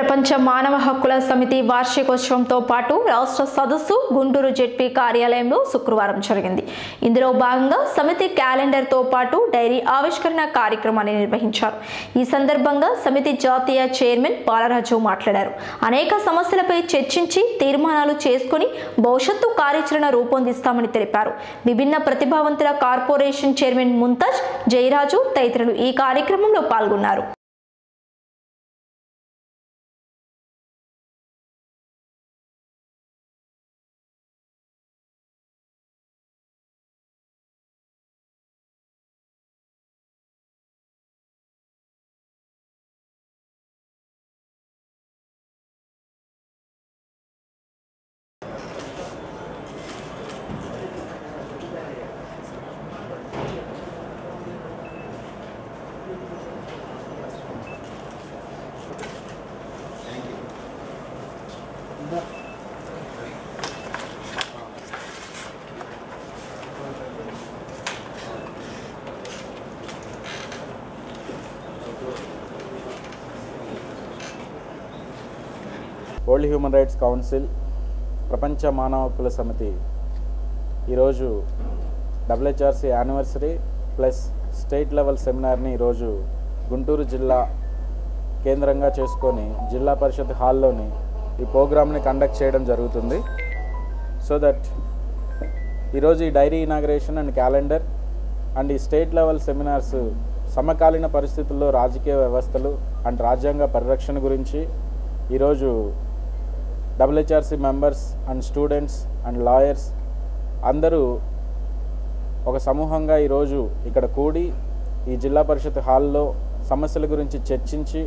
ప్రపంచ మానవ హక్కుల సమితి వార్షికోత్సవంతో పాటు రాష్ట్ర సదస్సు గుంటూరు జెడ్పీ కార్యాలయంలో శుక్రవారం జరిగింది. ఇందులో భాగంగా సమితి క్యాలెండర్తో పాటు డైరీ ఆవిష్కరణ కార్యక్రమాన్ని నిర్వహించారు. ఈ సందర్భంగా సమితి జాతీయ చైర్మన్ బాలరాజు మాట్లాడారు. అనేక సమస్యలపై చర్చించి తీర్మానాలు చేసుకుని భవిష్యత్తు కార్యాచరణ రూపొందిస్తామని తెలిపారు. విభిన్న ప్రతిభావంతుల కార్పొరేషన్ చైర్మన్ ముంతాజ్ జయరాజు తదితరులు ఈ కార్యక్రమంలో పాల్గొన్నారు. వరల్డ్ హ్యూమన్ రైట్స్ కౌన్సిల్ ప్రపంచ మానవ హక్కుల సమితి ఈరోజు WHRC anniversary plus state level సెమినార్ని ఈరోజు గుంటూరు జిల్లా కేంద్రంగా చేసుకొని జిల్లా పరిషత్ హాల్లోని ఈ ప్రోగ్రామ్ని కండక్ట్ చేయడం జరుగుతుంది. సో దట్ ఈరోజు ఈ diary inauguration and calendar and ఈ స్టేట్ లెవెల్ సెమినార్స్ సమకాలీన పరిస్థితుల్లో రాజకీయ వ్యవస్థలు అండ్ రాజ్యాంగ పరిరక్షణ గురించి ఈరోజు WHRC members and students and lawyers అందరూ ఒక సమూహంగా ఈరోజు ఇక్కడ కూడి ఈ జిల్లా పరిషత్ హాల్లో సమస్యల గురించి చర్చించి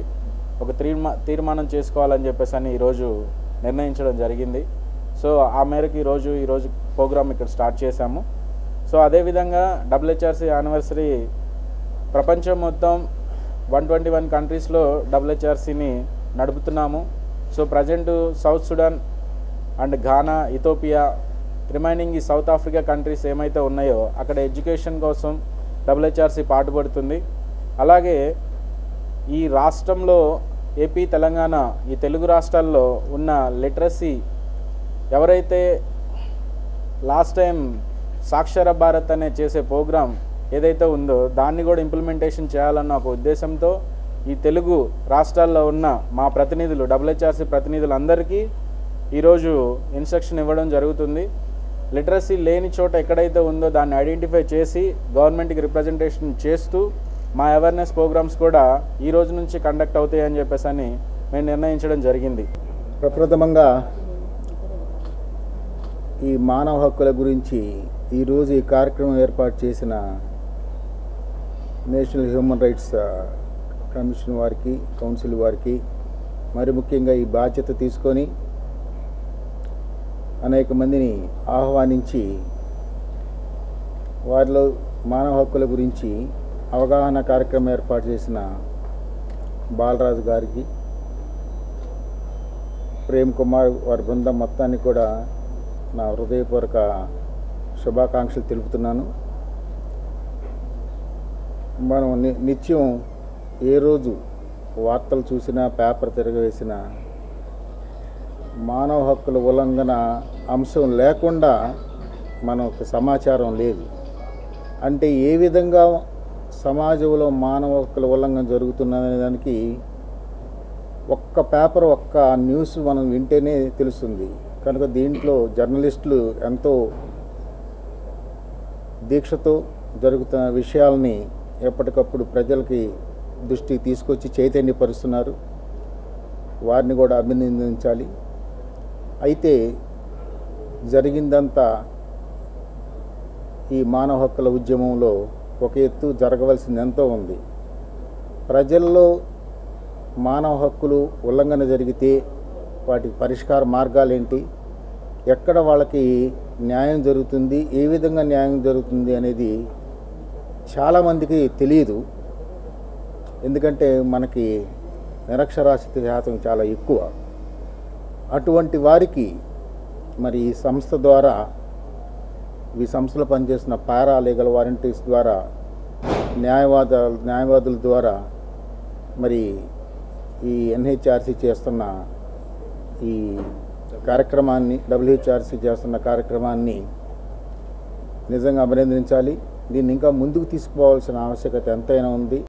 ఒక తీర్మా తీర్మానం చేసుకోవాలని చెప్పేసి అని ఈరోజు నిర్ణయించడం జరిగింది. సో ఆ మేరకు ఈరోజు ఈరోజు ప్రోగ్రామ్ ఇక్కడ స్టార్ట్ చేశాము. సో అదేవిధంగా డబ్ల్యూహెచ్ఆర్సీ యానివర్సరీ ప్రపంచం మొత్తం వన్ ట్వంటీ వన్ కంట్రీస్లో డబ్ల్యూహెచ్ఆర్సీని నడుపుతున్నాము. So present South Sudan and Ghana Ethiopia remaining ఈ సౌత్ ఆఫ్రికా కంట్రీస్ ఏమైతే ఉన్నాయో అక్కడ ఎడ్యుకేషన్ కోసం డబ్ల్యూహెచ్ఆర్సీ పాటుపడుతుంది. అలాగే ఈ రాష్ట్రంలో ఏపీ తెలంగాణ ఈ తెలుగు రాష్ట్రాల్లో ఉన్న లిటరసీ ఎవరైతే లాస్ట్ టైం సాక్షర భారత్ అనే చేసే ప్రోగ్రాం ఏదైతే ఉందో దాన్ని కూడా ఇంప్లిమెంటేషన్ చేయాలన్న ఒక ఉద్దేశంతో ఈ తెలుగు రాష్ట్రాల్లో ఉన్న మా ప్రతినిధులు డబ్ల్యూహెచ్ఆర్సీ ప్రతినిధులందరికీ ఈరోజు ఇన్స్ట్రక్షన్ ఇవ్వడం జరుగుతుంది. లిటరసీ లేని చోట ఎక్కడైతే ఉందో దాన్ని ఐడెంటిఫై చేసి గవర్నమెంట్కి రిప్రజెంటేషన్ చేస్తూ మా అవేర్నెస్ ప్రోగ్రామ్స్ కూడా ఈ రోజు నుంచి కండక్ట్ అవుతాయని చెప్పేసి అని మేము నిర్ణయించడం జరిగింది. ప్రప్రథమంగా ఈ మానవ హక్కుల గురించి ఈరోజు ఈ కార్యక్రమం ఏర్పాటు చేసిన నేషనల్ హ్యూమన్ రైట్స్ కమిషన్ వారికి కౌన్సిల్ వారికి మరి ముఖ్యంగా ఈ బాధ్యత తీసుకొని అనేక మందిని ఆహ్వానించి వారిలో మానవ హక్కుల గురించి అవగాహన కార్యక్రమం ఏర్పాటు చేసిన బాలరాజు గారికి ప్రేమ్ కుమార్ వారి బృందం మొత్తాన్ని కూడా నా హృదయపూర్వక శుభాకాంక్షలు తెలుపుతున్నాను. మనం ని- నిత్యం ఏ రోజు వార్తలు చూసినా పేపర్ తిరగవేసినా మానవ హక్కుల ఉల్లంఘన అంశం లేకుండా మనకు సమాచారం లేదు. అంటే ఏ విధంగా సమాజంలో మానవ హక్కుల ఉల్లంఘన జరుగుతున్నదనే దానికి ఒక్క పేపర్ ఒక్క న్యూస్ మనం వింటేనే తెలుస్తుంది. కనుక దీంట్లో జర్నలిస్టులు ఎంతో దీక్షతో జరుగుతున్న విషయాల్ని ఎప్పటికప్పుడు ప్రజలకి దృష్టికి తీసుకొచ్చి చైతన్యపరుస్తున్నారు. వారిని కూడా అభినందించాలి. అయితే జరిగిందంతా ఈ మానవ హక్కుల ఉద్యమంలో ఒక ఎత్తు జరగవలసింది ఎంతో ఉంది. ప్రజల్లో మానవ హక్కులు ఉల్లంఘన జరిగితే వాటికి పరిష్కార మార్గాలేంటి? ఎక్కడ వాళ్ళకి న్యాయం జరుగుతుంది? ఏ విధంగా న్యాయం జరుగుతుంది అనేది చాలామందికి తెలియదు ఎందుకంటే మనకి నిరక్షరాస్యత శాతం చాలా ఎక్కువ. అటువంటి వారికి మరి ఈ సంస్థ ద్వారా ఈ సంస్థలో పనిచేస్తున్న పారా లీగల్ వారంటీస్ ద్వారా న్యాయవాద న్యాయవాదుల ద్వారా మరి ఈ ఎన్హెచ్ఆర్సీ చేస్తున్న ఈ కార్యక్రమాన్ని డబ్ల్యూహెచ్ఆర్సీ చేస్తున్న కార్యక్రమాన్ని నిజంగా అభినందించాలి. దీన్ని ఇంకా ముందుకు తీసుకుపోవాల్సిన ఆవశ్యకత ఎంతైనా ఉంది.